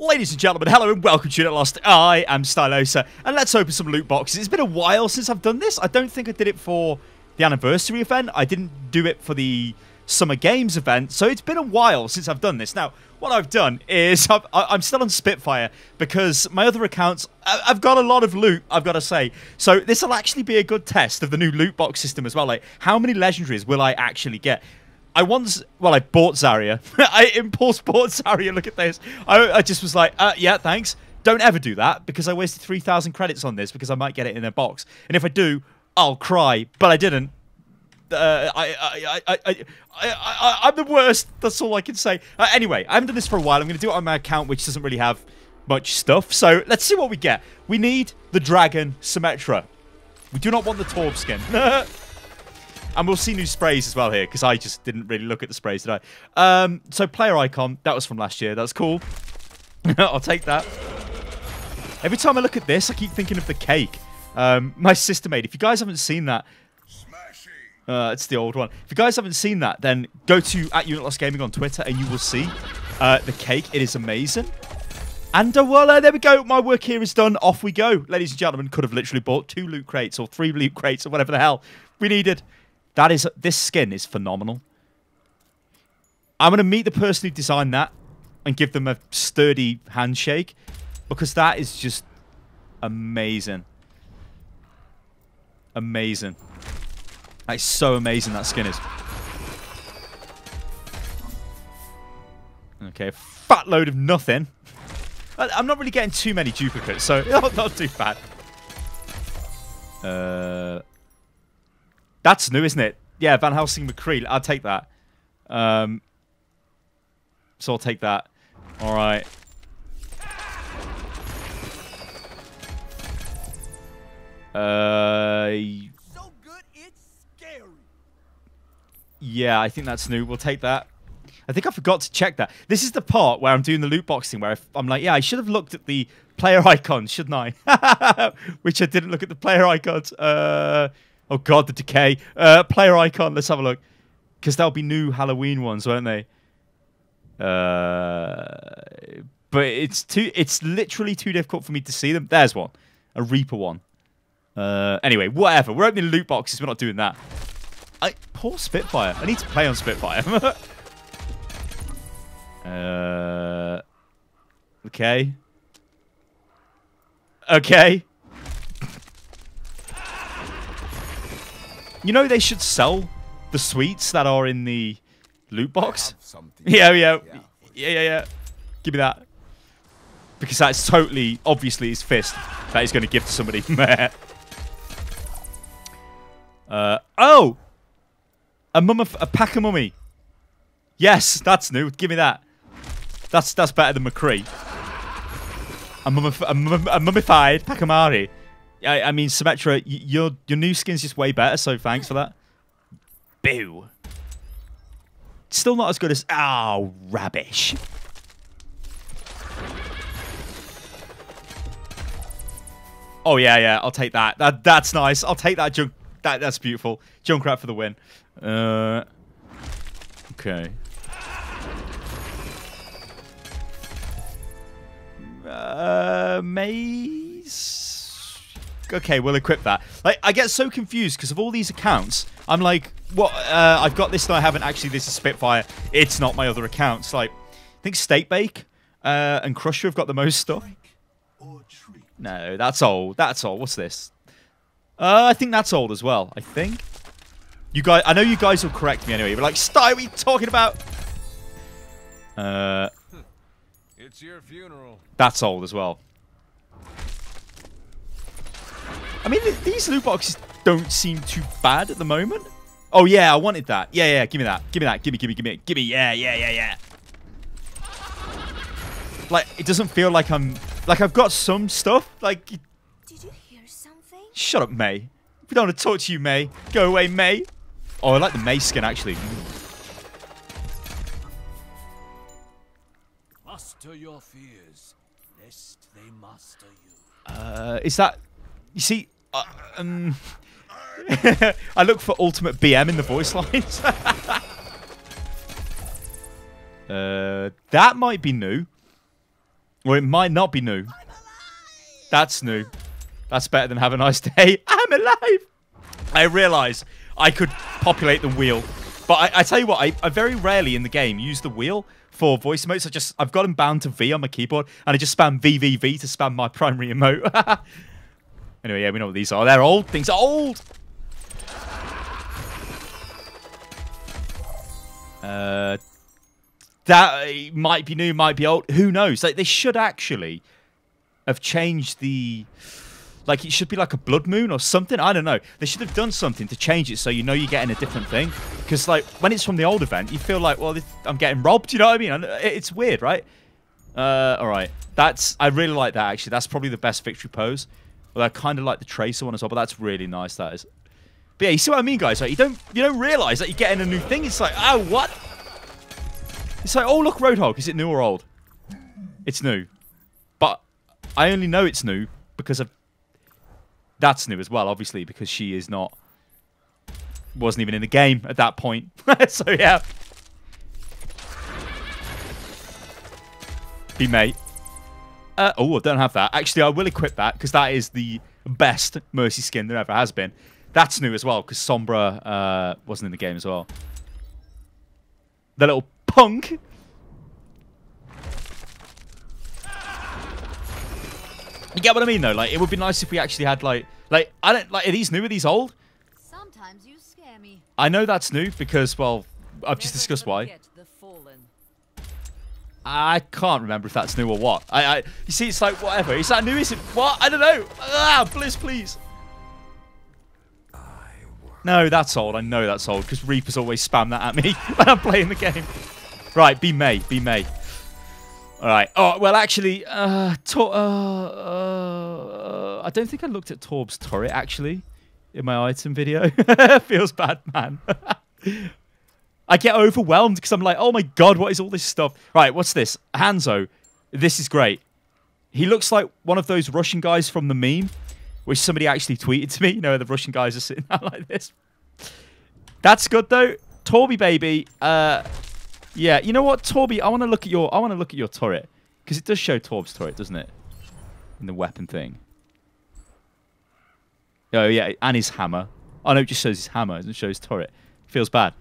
Ladies and gentlemen, hello and welcome to Unit Lost. I am Stylosa, and let's open some loot boxes. It's been a while since I've done this. I don't think I did it for the anniversary event. I didn't do it for the Summer Games event, so it's been a while since I've done this. Now, what I've done is i am still on Spitfire because my other accounts, I've got a lot of loot, I've got to say. So this will actually be a good test of the new loot box system as well. Like, how many legendaries will I actually get? I once, well, I bought Zarya. I impulse bought Zarya. Look at this. I, I just was like, uh, yeah, thanks. Don't ever do that because I wasted 3,000 credits on this because I might get it in a box. And if I do, I'll cry. But I didn't. Uh, I, I, I, I, I, I, am the worst. That's all I can say. Uh, anyway, I haven't done this for a while. I'm going to do it on my account, which doesn't really have much stuff. So let's see what we get. We need the Dragon Symmetra. We do not want the Torb skin. And we'll see new sprays as well here, because I just didn't really look at the sprays, I? Um, so player icon, that was from last year. That's cool. I'll take that. Every time I look at this, I keep thinking of the cake. Um, my sister made. If you guys haven't seen that, uh, it's the old one. If you guys haven't seen that, then go to at Unit Lost Gaming on Twitter and you will see uh, the cake. It is amazing. And uh, well, there we go. My work here is done. Off we go. Ladies and gentlemen, could have literally bought two loot crates or three loot crates or whatever the hell we needed. That is this skin is phenomenal. I'm going to meet the person who designed that and give them a sturdy handshake because that is just amazing. Amazing. That's so amazing that skin is. Okay, fat load of nothing. I'm not really getting too many duplicates, so not too bad. Uh, that's new, isn't it? Yeah, Van Helsing McCree. I'll take that. Um, so I'll take that. All right. Uh, so good, it's scary. Yeah, I think that's new. We'll take that. I think I forgot to check that. This is the part where I'm doing the loot boxing where I'm like, yeah, I should have looked at the player icons, shouldn't I? Which I didn't look at the player icons. Uh, Oh god, the decay. Uh, player icon. Let's have a look, because there'll be new Halloween ones, won't they? Uh, but it's too. It's literally too difficult for me to see them. There's one, a Reaper one. Uh, anyway, whatever. We're opening loot boxes. We're not doing that. I poor Spitfire. I need to play on Spitfire. uh, okay. Okay. You know they should sell the sweets that are in the loot box? Yeah, yeah, yeah, yeah, yeah. Give me that. Because that's totally, obviously, his fist that he's going to give to somebody. From there. Uh, oh! A, mum a pack of mummy. Yes, that's new. Give me that. That's that's better than McCree. A, mummif a, mum a mummified Pachimari. I, I mean, Symmetra, your your new skin's just way better, so thanks for that. Boo. Still not as good as... Oh, rubbish. Oh, yeah, yeah, I'll take that. that that's nice. I'll take that junk... That, that's beautiful. Junkrat for the win. Uh, okay. Uh, Maze okay, we'll equip that. Like, I get so confused because of all these accounts. I'm like, what? Uh, I've got this and I haven't actually. This is Spitfire. It's not my other accounts. Like, I think State Bake uh, and Crusher have got the most stuff. No, that's old. That's old. What's this? Uh, I think that's old as well. I think. You guys, I know you guys will correct me anyway. But like, Sty, what are we talking about? Uh, it's your funeral. That's old as well. I mean, these loot boxes don't seem too bad at the moment. Oh, yeah, I wanted that. Yeah, yeah, give me that. Give me that. Give me, give me, give me, give me. Yeah, yeah, yeah, yeah. Like, it doesn't feel like I'm... Like, I've got some stuff. Like... Did you hear something? Shut up, Mei. We don't want to talk to you, Mei. Go away, Mei. Oh, I like the Mei skin, actually. Master your fears, lest they master you. Uh, is that... You see, uh, um, I look for ultimate BM in the voice lines. uh, that might be new. Or it might not be new. That's new. That's better than have a nice day. I'm alive. I realise I could populate the wheel. But I, I tell you what, I, I, very rarely in the game use the wheel for voice emotes. I just I've got them bound to V on my keyboard, and I just spam VVV to spam my primary emote. Anyway, yeah, we know what these are. They're old. Things are old. Uh, that might be new, might be old. Who knows? Like they should actually have changed the like it should be like a blood moon or something. I don't know. They should have done something to change it so you know you're getting a different thing. Because like when it's from the old event, you feel like, well, I'm getting robbed. You know what I mean? It's weird, right? Uh, all right. That's I really like that actually. That's probably the best victory pose. Well, I kind of like the tracer one as well, but that's really nice. That is. But yeah, you see what I mean, guys? Like you don't you don't realize that you're getting a new thing. It's like, oh, what? It's like, oh, look, Roadhog. Is it new or old? It's new. But I only know it's new because of that's new as well, obviously, because she is not wasn't even in the game at that point. so yeah. Be mate. Uh, oh, I don't have that. Actually, I will equip that because that is the best Mercy skin there ever has been. That's new as well because Sombra uh, wasn't in the game as well. The little punk You get what I mean, though? Like, it would be nice if we actually had, like... Like, I don't... Like, are these new? Are these old? Sometimes you scare me. I know that's new because, well, I've just discussed why. I can't remember if that's new or what. I, I, you see, it's like whatever. Is that new? Is it what? I don't know. Ah, Bliss, please. No, that's old. I know that's old because Reapers always spam that at me when I'm playing the game. Right, be Mei. Be Mei. All right. Oh, well, actually, uh, uh, uh, I don't think I looked at Torb's turret, actually, in my item video. Feels bad, man. I get overwhelmed because I'm like, oh my god, what is all this stuff? Right, what's this? Hanzo. This is great. He looks like one of those Russian guys from the meme, which somebody actually tweeted to me. You know, the Russian guys are sitting out like this. That's good, though. Torby, baby. Uh, yeah, you know what, Torby? I want to look at your I want to look at your turret because it does show Torb's turret, doesn't it? In the weapon thing. Oh yeah, and his hammer. Oh no, it just shows his hammer. It doesn't show his turret. Feels bad.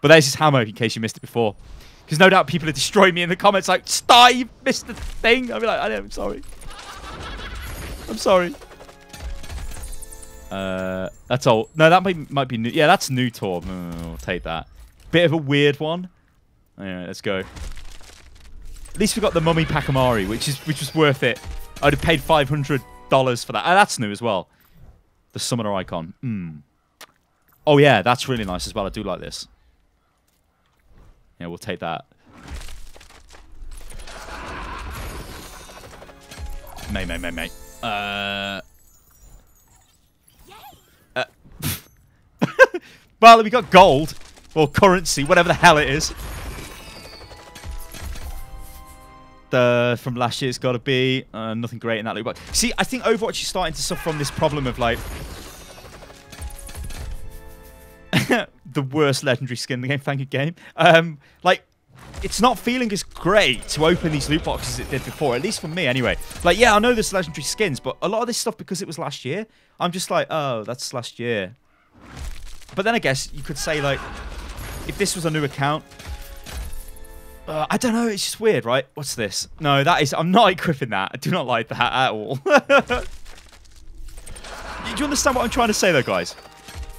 But there's his hammer in case you missed it before. Because no doubt people are destroying me in the comments like, Star, you missed the thing. I'll be like, I know, I'm sorry. I'm sorry. Uh, that's all. No, that might, might be new. Yeah, that's new. Oh, I'll take that. Bit of a weird one. Anyway, let's go. At least we got the Mummy Pachimari, which is which was worth it. I'd have paid five hundred dollars for that. Oh, that's new as well. The summoner icon. Mm. Oh yeah, that's really nice as well. I do like this. Yeah, we'll take that. Mate, mate, mate, mate. Uh. uh. well, we got gold or currency, whatever the hell it is. the from last year. It's got to be uh, nothing great in that loot box. See, I think Overwatch is starting to suffer from this problem of like the worst legendary skin in the game. Thank you, game. Um, like it's not feeling as great to open these loot boxes as it did before, at least for me anyway. Like, yeah, I know there's legendary skins, but a lot of this stuff, because it was last year, I'm just like, oh, that's last year. But then I guess you could say, like, if this was a new account, uh, I don't know. It's just weird, right? What's this? No, that is... I'm not equipping that. I do not like that at all. do you understand what I'm trying to say, though, guys?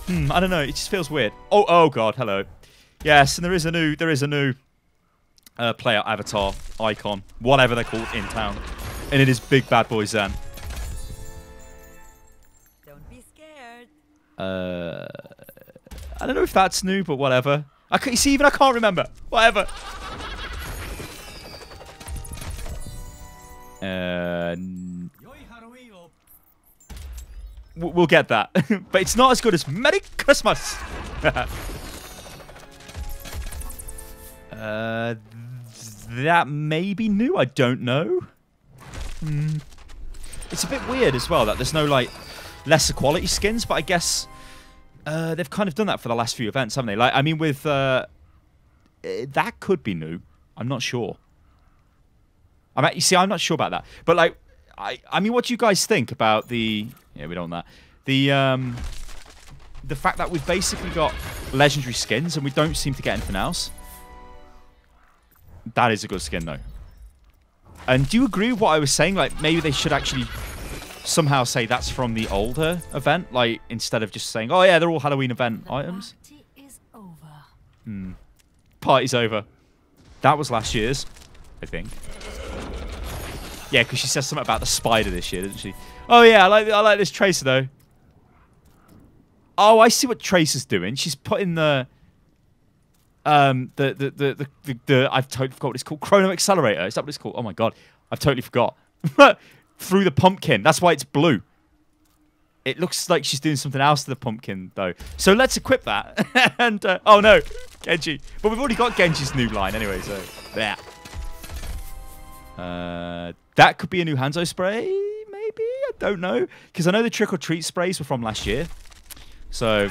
Hmm, I don't know. It just feels weird. Oh, oh, God. Hello. Yes, and there is a new... There is a new uh, player avatar icon. Whatever they're called in town. And it is Big Bad Boy Zen. Don't be scared. Uh... I don't know if that's new, but whatever. I can, you see, even I can't remember. Whatever. Uh, we'll get that. but it's not as good as Merry Christmas. uh, that may be new. I don't know. Hmm. It's a bit weird as well that there's no, like, lesser quality skins, but I guess uh, they've kind of done that for the last few events, haven't they? Like, I mean, with... Uh, that could be new. I'm not sure. I'm at, you see, I'm not sure about that, but like, I I mean, what do you guys think about the? Yeah, we don't want that. The um, the fact that we've basically got legendary skins and we don't seem to get anything else. That is a good skin though. And do you agree with what I was saying? Like maybe they should actually somehow say that's from the older event, like instead of just saying, "Oh yeah, they're all Halloween event the items." Party is over. Hmm. Party's over. That was last year's, I think. Yeah, because she says something about the spider this year, doesn't she? Oh yeah, I like I like this tracer though. Oh, I see what Tracer's doing. She's putting the um the the the the, the, the I've totally forgot what it's called. Chrono accelerator. Is that what it's called? Oh my god, I've totally forgot. Through the pumpkin. That's why it's blue. It looks like she's doing something else to the pumpkin though. So let's equip that. and uh, oh no, Genji. But we've already got Genji's new line anyway. So there. Uh, that could be a new Hanzo spray, maybe. I don't know because I know the trick or treat sprays were from last year. So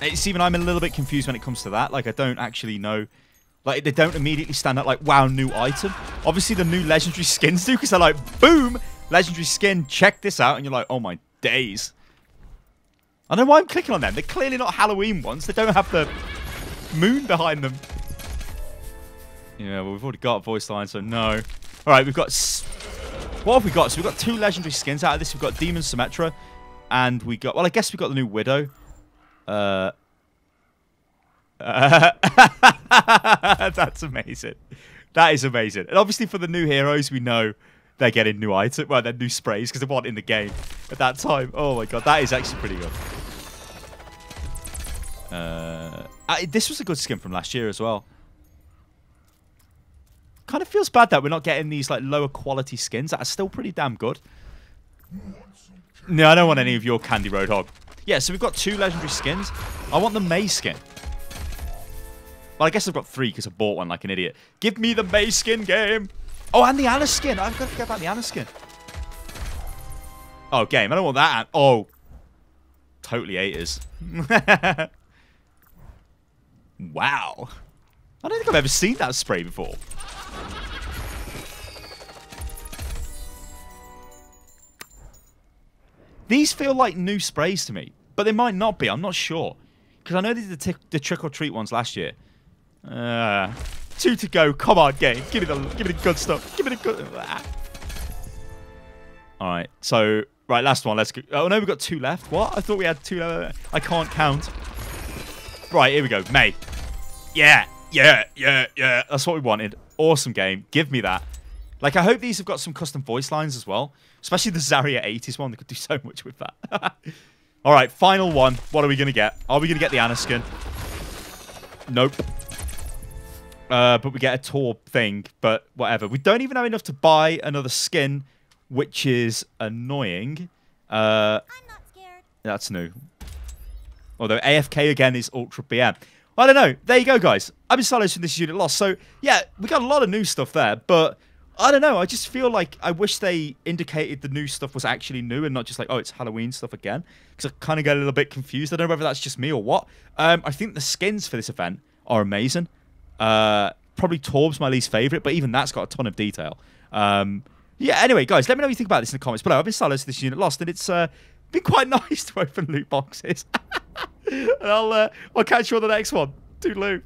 it's even I'm a little bit confused when it comes to that. Like I don't actually know. Like they don't immediately stand out like wow new item. Obviously the new legendary skins do because they're like boom legendary skin. Check this out and you're like oh my days. I don't know why I'm clicking on them. They're clearly not Halloween ones. They don't have the moon behind them. Yeah, well, we've already got a voice line, so no. All right, we've got... What have we got? So we've got two legendary skins out of this. We've got Demon Symmetra, and we got... Well, I guess we got the new Widow. Uh... uh that's amazing. That is amazing. And obviously for the new heroes, we know they're getting new items. Well, they're new sprays because they weren't in the game at that time. Oh my god, that is actually pretty good. Uh, I, this was a good skin from last year as well. Kind of feels bad that we're not getting these like lower quality skins that are still pretty damn good. No, I don't want any of your Candy Roadhog. Yeah, so we've got two legendary skins. I want the Mei skin. Well, I guess I've got three because I bought one like an idiot. Give me the Mei skin game. Oh, and the Ana skin. I've got to forget about the Ana skin. Oh, game. I don't want that. Oh. Totally haters. wow. I don't think I've ever seen that spray before. These feel like new sprays to me, but they might not be. I'm not sure. Because I know these are the, the trick-or-treat ones last year. Uh, two to go. Come on, game. Give me the, give me the good stuff. Give me the good... Ah. All right, so... Right, last one. Let's go. Oh, no, we've got two left. What? I thought we had two. Uh, I can't count. Right, here we go. Mei. Yeah, yeah, yeah, yeah. That's what we wanted. Awesome game. Give me that. Like, I hope these have got some custom voice lines as well. Especially the Zarya 80s one. They could do so much with that. All right, final one. What are we going to get? Are we going to get the Ana skin? Nope. Uh, but we get a tour thing, but whatever. We don't even have enough to buy another skin, which is annoying. Uh, I'm not scared. that's new. Although AFK again is Ultra BM. I don't know. There you go, guys. I've been silenced from this unit lost. So, yeah, we got a lot of new stuff there, but I don't know. I just feel like I wish they indicated the new stuff was actually new and not just like, oh, it's Halloween stuff again. Because I kind of get a little bit confused. I don't know whether that's just me or what. Um, I think the skins for this event are amazing. Uh, probably Torb's my least favorite, but even that's got a ton of detail. Um, yeah, anyway, guys, let me know what you think about this in the comments below. I've been silenced from this unit lost, and it's uh, been quite nice to open loot boxes. and I'll, uh, I'll catch you on the next one. Toodaloo.